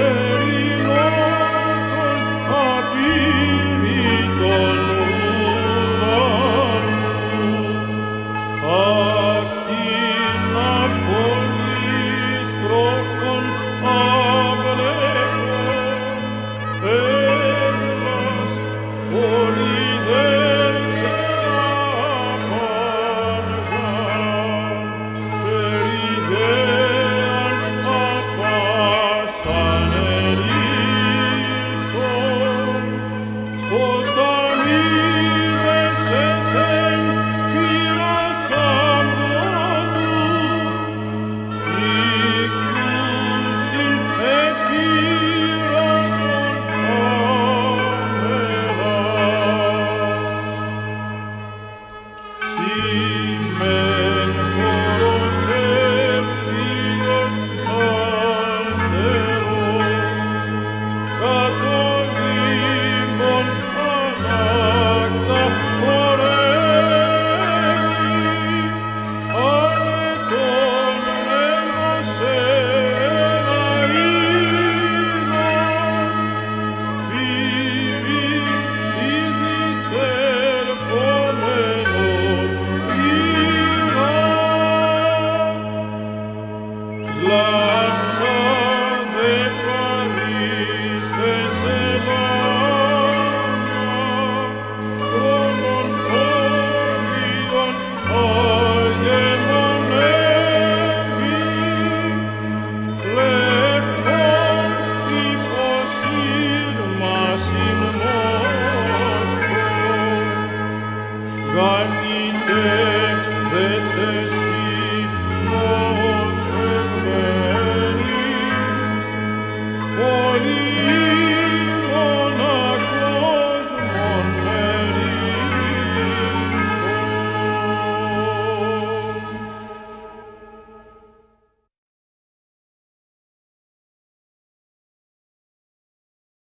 Ganite vetes you.